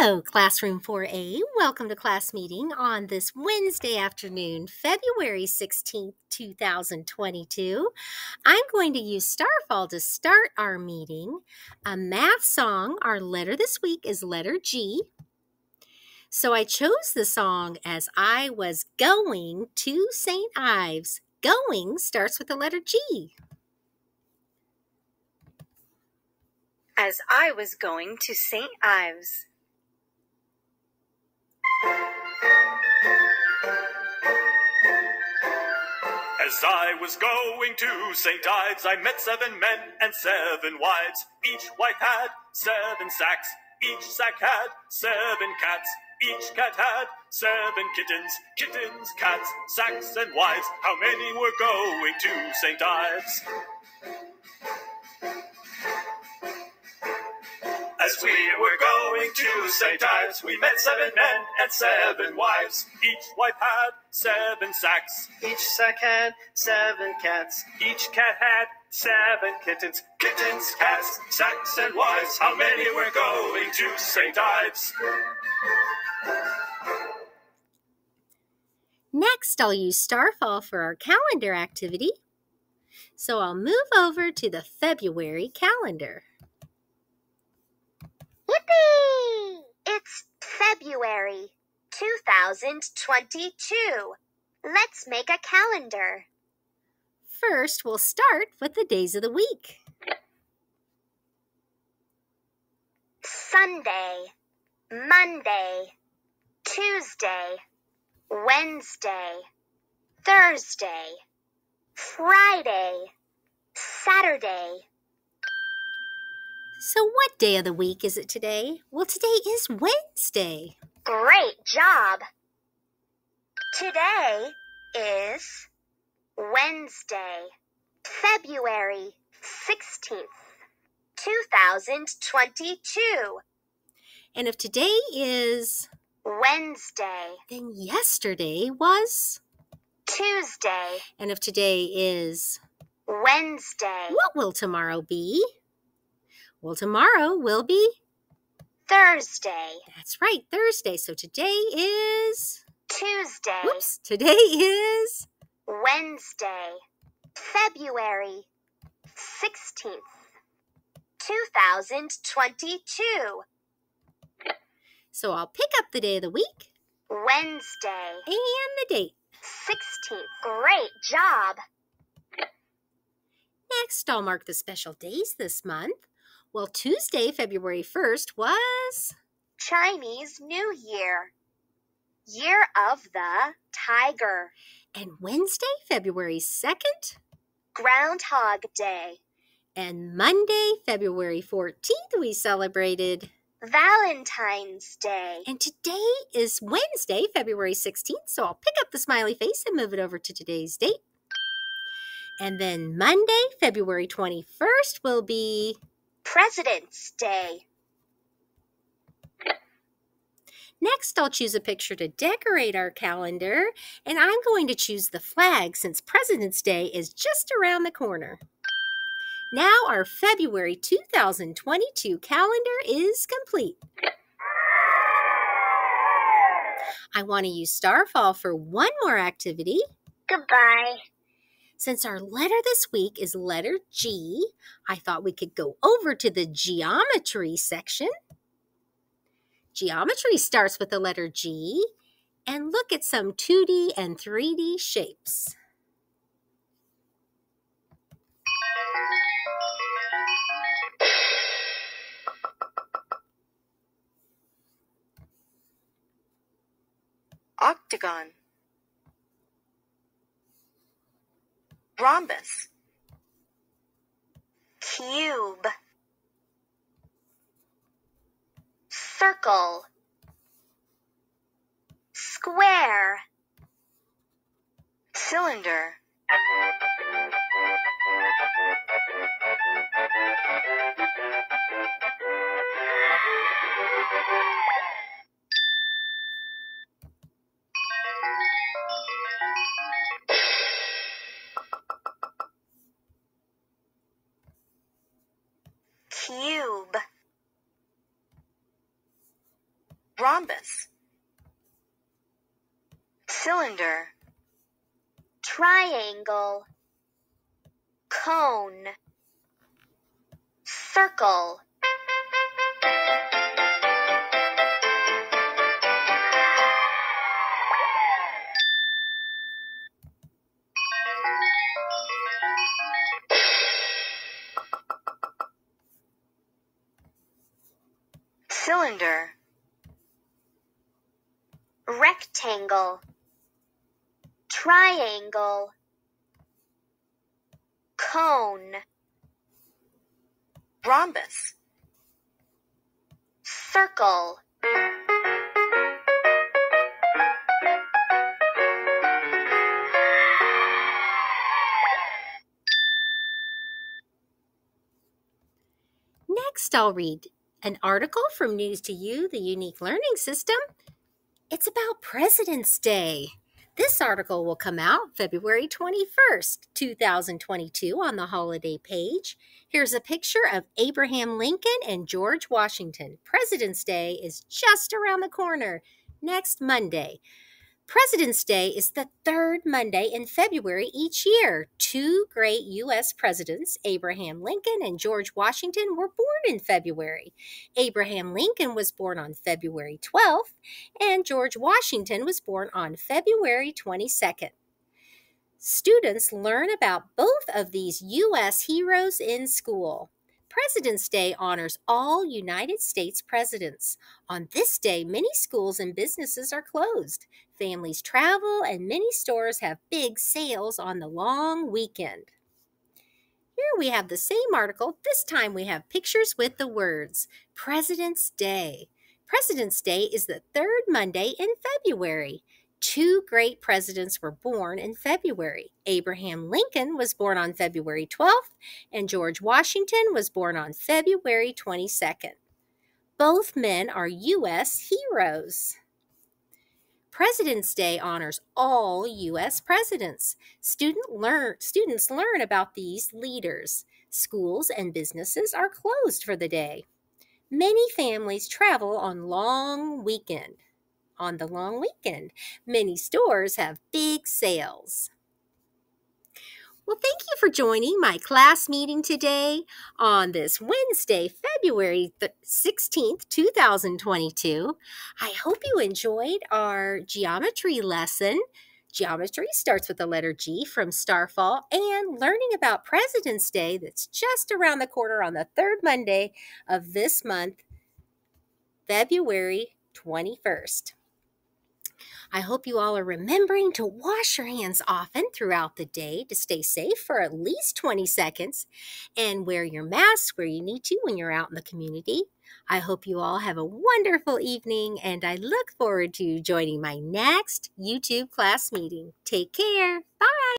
Hello, Classroom 4A. Welcome to class meeting on this Wednesday afternoon, February 16th, 2022. I'm going to use Starfall to start our meeting. A math song, our letter this week is letter G. So I chose the song as I was going to St. Ives. Going starts with the letter G. As I was going to St. Ives. As I was going to St. Ives, I met seven men and seven wives. Each wife had seven sacks. Each sack had seven cats. Each cat had seven kittens. Kittens, cats, sacks, and wives. How many were going to St. Ives? As we were going to St. Ives, we met seven men and seven wives. Each wife had seven sacks. Each sack had seven cats. Each cat had seven kittens. Kittens, cats, sacks, and wives. How many were going to St. Ives? Next, I'll use Starfall for our calendar activity. So I'll move over to the February calendar. Yippee! It's February 2022. Let's make a calendar. First, we'll start with the days of the week. Sunday, Monday, Tuesday, Wednesday, Thursday, Friday, Saturday. So, what day of the week is it today? Well, today is Wednesday. Great job! Today is Wednesday, February 16th, 2022. And if today is, Wednesday, then yesterday was. Tuesday, And if today is, Wednesday, what will tomorrow be? Well, tomorrow will be. Thursday, That's right, Thursday. So today is. Tuesday, Whoops, today is. Wednesday, February 16th, 2022. So I'll pick up the day of the week Wednesday, and the date. 16th. Great job! Next, I'll mark the special days this month. Well, Tuesday, February 1st was. Chinese New Year, Year of the Tiger, And Wednesday, February 2nd. Groundhog Day, And Monday, February 14th, we celebrated. Valentine's Day, And today is Wednesday, February 16th. So I'll pick up the smiley face and move it over to today's date. And then Monday, February 21st, will be. President's Day, Next, I'll choose a picture to decorate our calendar. And I'm going to choose the flag since President's Day is just around the corner. Now, our February 2022 calendar is complete. I want to use Starfall for one more activity. Goodbye. Since our letter this week is letter G, I thought we could go over to the geometry section. Geometry starts with the letter G and look at some 2D and 3D shapes. Octagon. Rhombus. Cube, Circle, Square, Cylinder. Rhombus, cylinder, triangle, cone, circle. cylinder, rectangle, triangle, cone, rhombus, circle. Next, I'll read an article from News2You, the Unique Learning System. It's about President's Day. This article will come out February 21st, 2022, on the holiday page. Here's a picture of Abraham Lincoln and George Washington. President's Day is just around the corner next Monday. President's Day is the third Monday in February each year. Two great U.S. presidents, Abraham Lincoln and George Washington, were born in February. Abraham Lincoln was born on February 12th, and George Washington was born on February 22nd. Students learn about both of these U.S. heroes in school. President's Day honors all United States presidents. On this day, many schools and businesses are closed. Families travel, and many stores have big sales on the long weekend. Here we have the same article. This time we have pictures with the words President's Day. President's Day is the third Monday in February. Two great presidents were born in February. Abraham Lincoln was born on February 12th, and George Washington was born on February 22nd. Both men are U.S. heroes. President's Day honors all U.S. presidents. Student learn, students learn about these leaders. Schools and businesses are closed for the day. Many families travel on long weekend on the long weekend. Many stores have big sales. Well, thank you for joining my class meeting today on this Wednesday, February 16th, 2022. I hope you enjoyed our geometry lesson. Geometry starts with the letter G from Starfall and learning about President's Day that's just around the corner on the third Monday of this month, February 21st. I hope you all are remembering to wash your hands often throughout the day to stay safe for at least 20 seconds and wear your mask where you need to when you're out in the community. I hope you all have a wonderful evening and I look forward to joining my next YouTube class meeting. Take care. Bye.